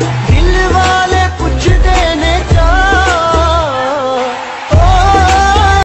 Yeah.